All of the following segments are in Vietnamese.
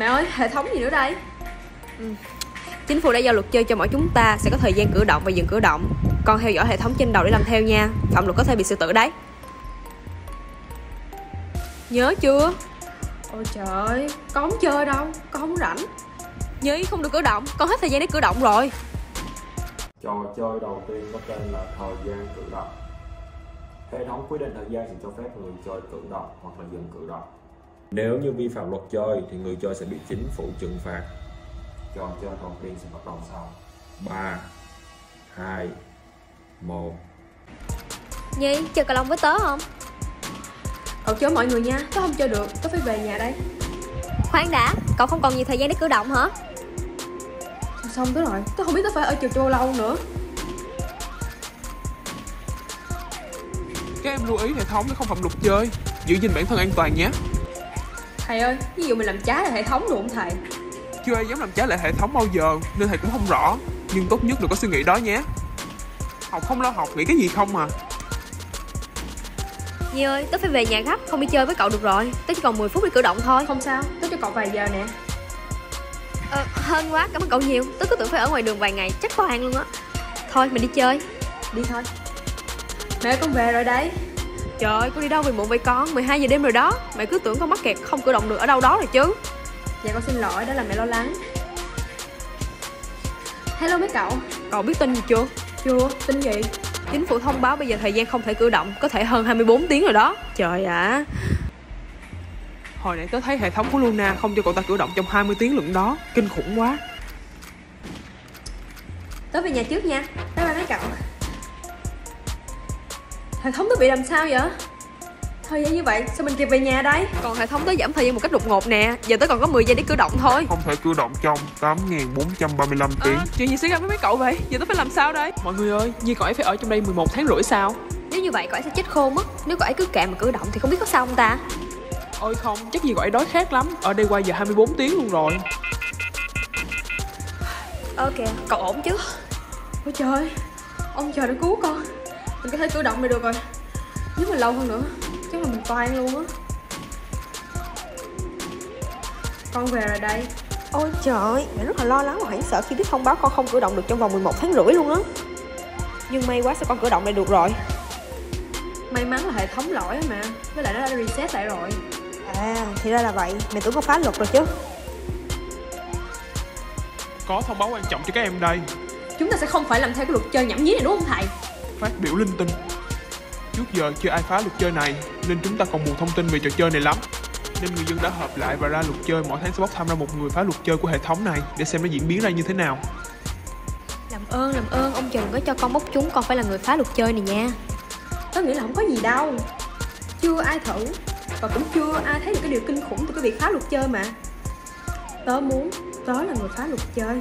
Mẹ ơi, hệ thống gì nữa đây? Chính phủ đã giao luật chơi cho mỗi chúng ta sẽ có thời gian cử động và dừng cử động. Con theo dõi hệ thống trên đầu để làm theo nha. Phạm luật có thể bị xử tử đấy. Nhớ chưa? Ôi trời ơi, con không chơi đâu, con không rảnh Nhi không được cử động, con hết thời gian để cử động rồi. Trò chơi đầu tiên có tên là thời gian cử động. Hệ thống quy định thời gian chỉ cho phép người chơi cử động hoặc là dừng cử động. Nếu như vi phạm luật chơi thì người chơi sẽ bị chính phủ trừng phạt. Trò chơi đầu tiên sẽ bắt đầu sau 3 2 1 Nhi, chơi cờ lông với tớ không? Cậu chớ mọi người nha, tớ không chơi được, tớ phải về nhà đây Khoan đã, cậu không còn nhiều thời gian để cử động hả? Xong tới rồi, tớ không biết tớ phải ở trường bao lâu nữa Các em lưu ý hệ thống để không phạm luật chơi Giữ gìn bản thân an toàn nhé Thầy ơi, ví dụ mình làm trái là hệ thống luôn không thầy? Chưa ai dám làm trái lại hệ thống bao giờ Nên thầy cũng không rõ Nhưng tốt nhất đừng có suy nghĩ đó nhé Học không lo học, nghĩ cái gì không à Nhi ơi, tớ phải về nhà gấp, không đi chơi với cậu được rồi. Tớ chỉ còn 10 phút để cử động thôi. Không sao, tớ cho cậu vài giờ nè Ờ, hên quá, cảm ơn cậu nhiều. Tớ cứ tưởng phải ở ngoài đường vài ngày, chắc toàn luôn á. Thôi, mình đi chơi. Đi thôi Mẹ con về rồi đấy Trời ơi, con đi đâu về muộn vậy con? 12 giờ đêm rồi đó. Mẹ cứ tưởng con mắc kẹt không cử động được ở đâu đó rồi chứ. Dạ con xin lỗi, đó là mẹ lo lắng Hello mấy cậu Cậu biết tin gì chưa? Chưa, tin gì? Chính phủ thông báo bây giờ thời gian không thể cử động, có thể hơn 24 tiếng rồi đó. Trời ạ. Hồi nãy tớ thấy hệ thống của Luna không cho cậu ta cử động trong 20 tiếng lận đó Kinh khủng quá Tớ về nhà trước nha Bye bye mấy cậu Hệ thống tớ bị làm sao vậy? Thời gian như vậy, sao mình kịp về nhà đây? Còn hệ thống tới giảm thời gian một cách đột ngột nè. Giờ tới còn có 10 giây để cử động thôi. Không thể cử động trong 8.435 tiếng À, chuyện gì xảy ra với mấy cậu vậy? Giờ tôi phải làm sao đây? Mọi người ơi, Nhi cậu ấy phải ở trong đây 11 tháng rưỡi sao Nếu như vậy cậu ấy sẽ chết khô mất. Nếu cậu ấy cứ kệ mà cử động thì không biết có sao không ta? Ôi không, chắc gì cậu ấy đói khát lắm Ở đây qua giờ 24 tiếng luôn rồi Ok, cậu ổn chứ? Ôi trời Ông trời đã cứu con Mình có thể cử động này được rồi Nếu mà lâu hơn nữa Chắc là mình toan luôn á Con về rồi đây Ôi trời ơi, mẹ rất là lo lắng và hoảng sợ khi biết thông báo con không cử động được trong vòng 11 tháng rưỡi luôn á. Nhưng may quá sao con cử động lại được rồi. May mắn là hệ thống lỗi á mà Với lại nó đã reset lại rồi À, thì ra là vậy. Mẹ tưởng con phá luật rồi chứ. Có thông báo quan trọng cho các em đây Chúng ta sẽ không phải làm theo cái luật chơi nhảm nhí này đúng không thầy? Phát biểu linh tinh. Trước giờ chưa ai phá luật chơi này Nên chúng ta còn buồn thông tin về trò chơi này lắm. Nên người dân đã hợp lại và ra luật chơi Mỗi tháng sẽ bốc thăm ra một người phá luật chơi của hệ thống này Để xem nó diễn biến ra như thế nào. Làm ơn, làm ơn, ông trời đừng có cho con bốc chúng con phải là người phá luật chơi này nha. Tớ nghĩ là không có gì đâu. Chưa ai thử Và cũng chưa ai thấy được cái điều kinh khủng từ cái việc phá luật chơi mà. Tớ muốn Tớ là người phá luật chơi.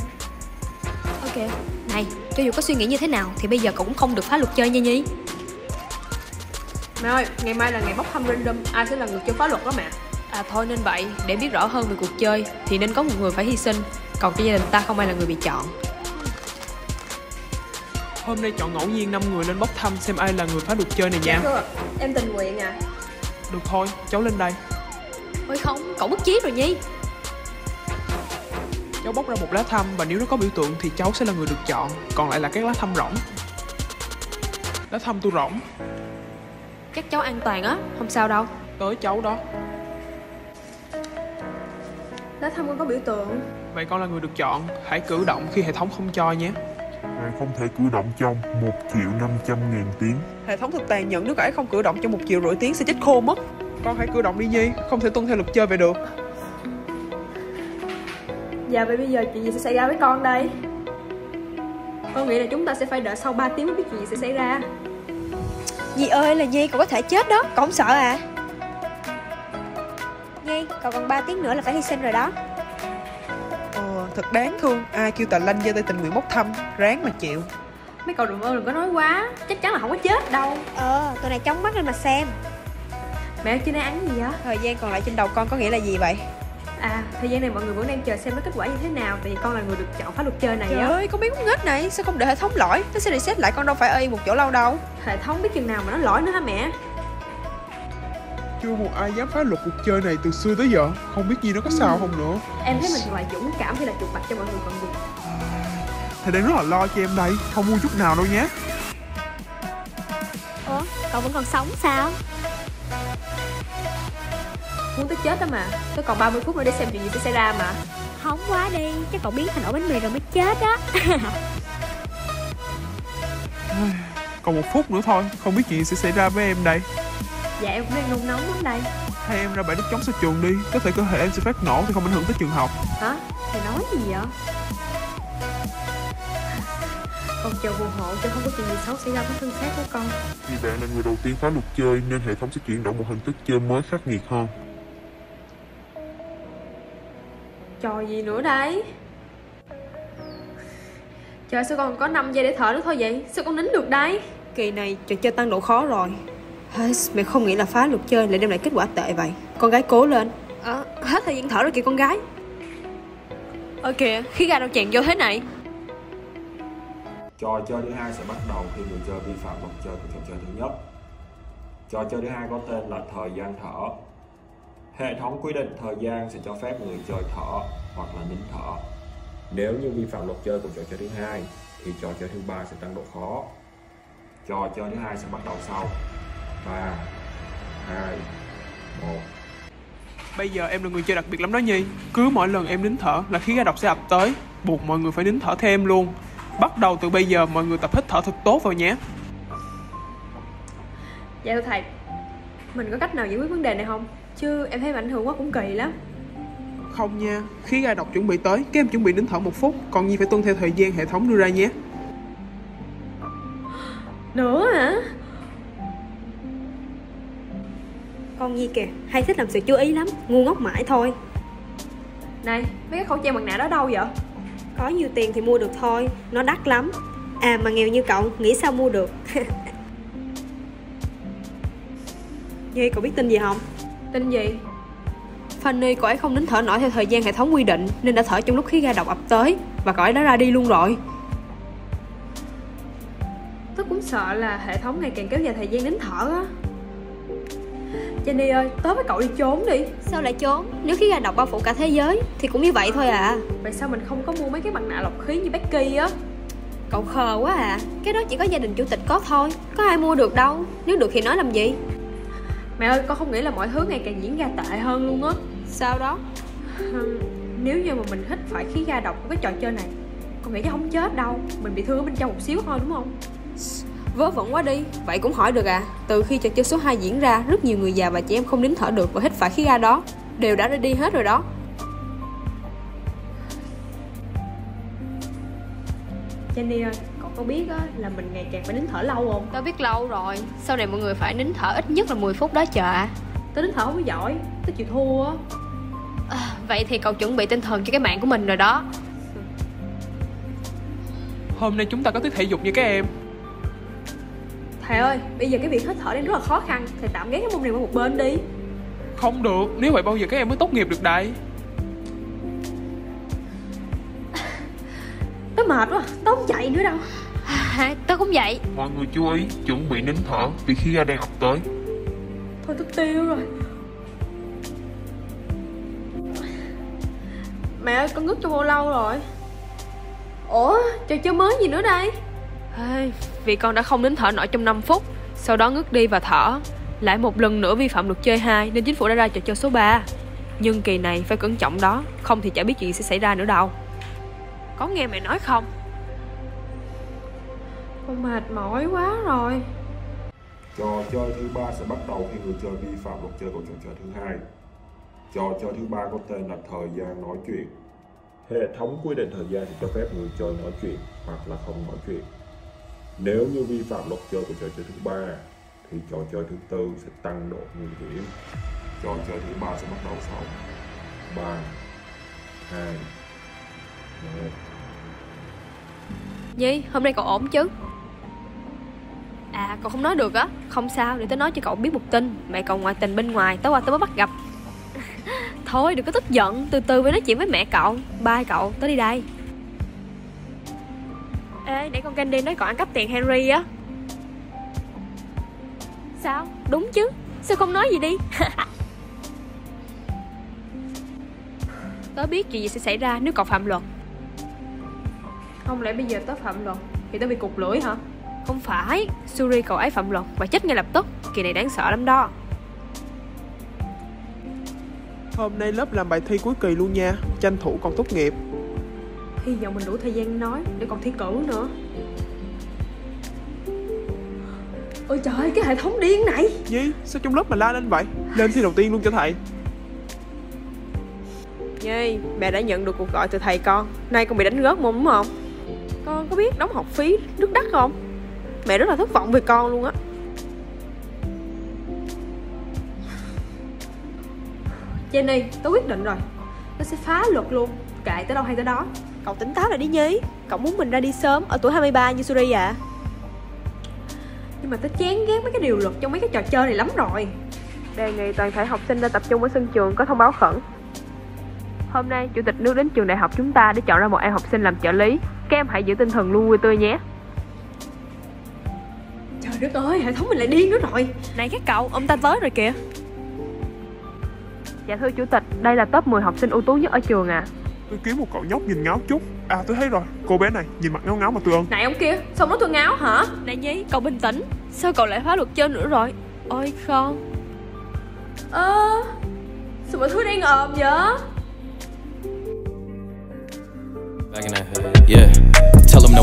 Ok. Này, cho dù có suy nghĩ như thế nào thì bây giờ cậu cũng không được phá luật chơi nha Nhi. Mẹ ơi, ngày mai là ngày bốc thăm random Ai sẽ là người chơi phá luật đó mẹ À thôi nên vậy, để biết rõ hơn về cuộc chơi thì nên có một người phải hy sinh. Còn cho gia đình ta không ai là người bị chọn. Hôm nay chọn ngẫu nhiên 5 người lên bốc thăm xem ai là người phá luật chơi này nha Chưa, em tình nguyện à Được thôi, cháu lên đây Ôi không, cậu mất trí rồi Nhi. Cháu bóc ra một lá thăm và nếu nó có biểu tượng thì cháu sẽ là người được chọn Còn lại là các lá thăm rỗng. Lá thăm tôi rỗng. Chắc cháu an toàn á, không sao đâu. Tới cháu đó. Lá thăm con có biểu tượng. Vậy con là người được chọn Hãy cử động khi hệ thống không cho nhé. Bạn không thể cử động trong 1 triệu 500 ngàn tiếng. Hệ thống thật tàn nhẫn nếu cậu ấy không cử động trong một triệu rưỡi tiếng sẽ chết khô mất. Con hãy cử động đi Nhi Không thể tuân theo luật chơi vậy được Dạ vậy bây giờ chuyện gì sẽ xảy ra với con đây. Con nghĩ là chúng ta sẽ phải đợi sau 3 tiếng mới biết chuyện gì sẽ xảy ra. Nhi ơi là Nhi, cậu có thể chết đó, cậu không sợ à? Nhi, cậu còn 3 tiếng nữa là phải hy sinh rồi đó. Ờ, thật đáng thương. Ai kêu tà lanh giơ tay tình nguyện bốc thăm. Ráng mà chịu. Mấy cậu đừng ơn đừng có nói quá. Chắc chắn là không có chết đâu. Ờ, tụi này chóng mắt lên mà xem. Mẹ chưa nay ăn gì vậy? Thời gian còn lại trên đầu con có nghĩa là gì vậy? À thời gian này mọi người vẫn đang chờ xem nó kết quả như thế nào Tại vì con là người được chọn phá luật chơi này Trời á ơi, con bé con nghếch này, sao không để hệ thống lỗi? Nó sẽ reset lại con đâu phải ở yên một chỗ lâu đâu. Hệ thống biết chừng nào mà nó lỗi nữa hả mẹ? Chưa một ai dám phá luật cuộc chơi này từ xưa tới giờ. Không biết gì nó có sao không nữa. Em thấy mình là dũng cảm hay là chuột bạch cho mọi người còn gì. Thầy đang rất là lo cho em đây. Không mua chút nào đâu nhé. Ủa, cậu vẫn còn sống sao? Muốn tới chết đó mà. Tôi còn 30 phút nữa để xem chuyện gì sẽ xảy ra mà. Hóng quá đi, chắc cậu biến thành ổ bánh mì rồi mới chết á. Còn một phút nữa thôi Không biết chuyện sẽ xảy ra với em đây. Dạ em cũng đang nôn nóng lắm đây. Hay em ra bãi đất trống sau trường đi Có thể cơ thể em sẽ phát nổ thì không ảnh hưởng tới trường học. Hả? Thầy nói gì vậy? Con chờ phù hộ cho không có chuyện gì xấu xảy ra với thân xác của con. Vì bạn là người đầu tiên phá luật chơi nên hệ thống sẽ chuyển đổi một hình thức chơi mới khắc nghiệt hơn. Trò gì nữa đây? Trời sao còn có 5 giây để thở nữa thôi vậy? Sao con nín được đấy? Kỳ này trò chơi tăng độ khó rồi Hết, Mẹ không nghĩ là phá luật chơi lại đem lại kết quả tệ vậy Con gái cố lên Ờ, hết thời gian thở rồi kìa con gái Ơ kìa, khí ga đâu chèn vô thế này Trò chơi thứ hai sẽ bắt đầu khi người chơi vi phạm luật chơi của trò chơi thứ nhất. Trò chơi thứ hai có tên là thời gian thở. Hệ thống quy định thời gian sẽ cho phép người chơi thở hoặc là nín thở. Nếu như vi phạm luật chơi của trò chơi thứ hai thì trò chơi thứ ba sẽ tăng độ khó. Trò chơi thứ hai sẽ bắt đầu sau. 3 2 1 Bây giờ em là người chơi đặc biệt lắm đó Nhi. Cứ mỗi lần em nín thở là khí ga độc sẽ ập tới. Buộc mọi người phải nín thở theo em luôn. Bắt đầu từ bây giờ mọi người tập hít thở thật tốt vào nhé. Dạ thưa thầy Mình có cách nào giải quyết vấn đề này không? Chứ em thấy ảnh hưởng quá cũng kỳ lắm Không nha, khí ga độc chuẩn bị tới Các em chuẩn bị nín thở một phút Còn Nhi phải tuân theo thời gian hệ thống đưa ra nhé Nữa hả? Con Nhi kìa, hay thích làm sự chú ý lắm Ngu ngốc mãi thôi Này, mấy cái khẩu trang mặt nạ đó đâu vậy? Có nhiều tiền thì mua được thôi Nó đắt lắm À mà nghèo như cậu, nghĩ sao mua được Nhi, cậu biết tin gì không? Tin gì? Fanny cậu ấy không nín thở nổi theo thời gian hệ thống quy định Nên đã thở trong lúc khí ga độc ập tới Và cậu ấy đã ra đi luôn rồi. Tôi cũng sợ là hệ thống ngày càng kéo dài thời gian nín thở á. Jenny ơi, tới với cậu đi trốn đi. Sao lại trốn? Nếu khí ga độc bao phủ cả thế giới Thì cũng như vậy thôi à. Vậy sao mình không có mua mấy cái mặt nạ lọc khí như Becky á? Cậu khờ quá à. Cái đó chỉ có gia đình chủ tịch có thôi. Có ai mua được đâu? Nếu được thì nói làm gì Mẹ ơi, con không nghĩ là mọi thứ ngày càng diễn ra tệ hơn luôn á. Sao đó? Nếu như mà mình hít phải khí ga độc của cái trò chơi này Con nghĩ chắc không chết đâu. Mình bị thương ở bên trong một xíu thôi đúng không? Vớ vẩn quá đi. Vậy cũng hỏi được à? Từ khi trò chơi số 2 diễn ra Rất nhiều người già và trẻ em không nín thở được Và hít phải khí ga đó. Đều đã ra đi hết rồi đó. Jenny ơi, có biết á, là mình ngày càng phải nín thở lâu không? Tao biết lâu rồi. Sau này mọi người phải nín thở ít nhất là 10 phút đó chờ. À. Tao nín thở không có giỏi, tao chịu thua á. À Vậy thì cậu chuẩn bị tinh thần cho cái mạng của mình rồi đó. Hôm nay chúng ta có tiết thể dục nha các em. Thầy ơi, bây giờ cái việc hít thở đang rất là khó khăn. Thầy tạm gác cái môn này qua một bên đi. Không được, nếu vậy bao giờ các em mới tốt nghiệp được đây? Mệt quá, tao không chạy nữa đâu à, Tao cũng vậy. Mọi người chú ý, chuẩn bị nín thở vì khí ga đang ập tới. Thôi tôi tiêu rồi. Mẹ ơi, con ngất trong bao lâu rồi? Ủa, trò chơi mới gì nữa đây? Ê, Vì con đã không nín thở nổi trong 5 phút Sau đó ngất đi và thở. Lại một lần nữa vi phạm luật chơi 2 Nên chính phủ đã ra trò chơi số 3 Nhưng kỳ này phải cẩn trọng đó Không thì chả biết chuyện sẽ xảy ra nữa đâu. Có nghe mẹ nói không Con mệt mỏi quá rồi Trò chơi thứ ba sẽ bắt đầu khi người chơi vi phạm luật chơi của trò chơi thứ hai. Trò chơi thứ ba có tên là thời gian nói chuyện. Hệ thống quy định thời gian thì cho phép người chơi nói chuyện hoặc là không nói chuyện. Nếu như vi phạm luật chơi của trò chơi thứ ba thì trò chơi thứ tư sẽ tăng độ nguy hiểm. Trò chơi thứ ba sẽ bắt đầu sau 3 2 1 Nhi, hôm nay cậu ổn chứ À, cậu không nói được á. Không sao, để tớ nói cho cậu biết một tin. Mẹ cậu ngoại tình bên ngoài, tớ qua tớ mới bắt gặp. Thôi, đừng có tức giận. Từ từ mới nói chuyện với mẹ cậu. Bye cậu, tớ đi đây. Ê, nãy con Candy nói cậu ăn cắp tiền Henry á. Sao? Đúng chứ. Sao không nói gì đi? Tớ biết chuyện gì sẽ xảy ra nếu cậu phạm luật. Không lẽ bây giờ tớ phạm luật Thì tớ bị cục lưỡi hả? Không phải Suri cậu ấy phạm luật và chết ngay lập tức. Kỳ này đáng sợ lắm đó. Hôm nay lớp làm bài thi cuối kỳ luôn nha. Tranh thủ còn tốt nghiệp. Hy vọng mình đủ thời gian nói Để còn thi cử nữa. Ôi trời ơi, cái hệ thống điên này. Nhi, sao trong lớp mà la lên vậy? Lên thi đầu tiên luôn cho thầy. Nhi, mẹ đã nhận được cuộc gọi từ thầy con. Nay con bị đánh rớt môn đúng không? Con có biết đóng học phí rất đắt không? Mẹ rất là thất vọng về con luôn á. Jenny, tớ quyết định rồi. Tớ sẽ phá luật luôn Kệ tới đâu hay tới đó. Cậu tỉnh táo lại đi Nhi. Cậu muốn mình ra đi sớm ở tuổi 23 như Suri à Nhưng mà tớ chán ghét mấy cái điều luật trong mấy cái trò chơi này lắm rồi. Đề nghị toàn thể học sinh ra tập trung ở sân trường có thông báo khẩn. Hôm nay Chủ tịch nước đến trường đại học chúng ta để chọn ra một em học sinh làm trợ lý. Các em hãy giữ tinh thần luôn vui tươi nhé Trời đất ơi, hệ thống mình lại điên nữa rồi. Này các cậu, ông ta tới rồi kìa. Dạ thưa chủ tịch, đây là top 10 học sinh ưu tú nhất ở trường à Tôi kiếm một cậu nhóc nhìn ngáo chút. À tôi thấy rồi, cô bé này nhìn mặt ngáo ngáo mà tôi ơn Này ông kia, sao nói tôi ngáo hả? Này Nhi, cậu bình tĩnh. Sao cậu lại phá luật chơi nữa rồi? Ôi không. Ơ Sao mọi thứ đang ồm vậy? Back in that hood. Yeah.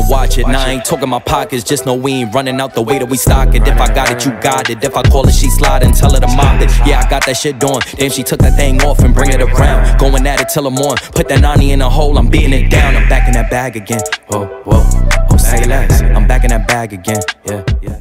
Watch it. Now I ain't talking my pockets, just know we ain't running out the way that we stock it. If I got it, you got it. If I call it, she slide and tell her to mop it. Yeah, I got that shit doing. Damn, she took that thing off and bring it around. Going at it till I'm on. Put that 90 in a hole, I'm beating it down. I'm back in that bag again. Whoa, whoa. Oh, say less. I'm back in that bag again. Yeah, yeah.